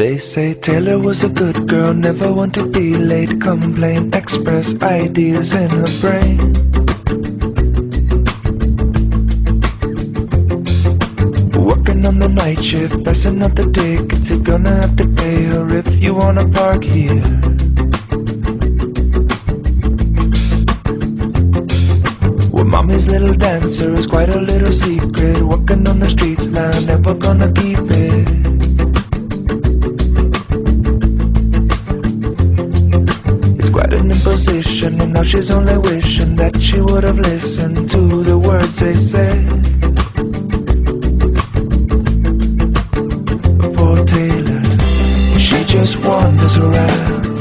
They say Taylor was a good girl, never want to be late, complain, express ideas in her brain. On the night shift, out the tickets, you're gonna have to pay her if you wanna park here. Well, mommy's little dancer is quite a little secret, working on the streets now, never gonna keep it. position And now she's only wishing that she would have listened to the words they said just wanders around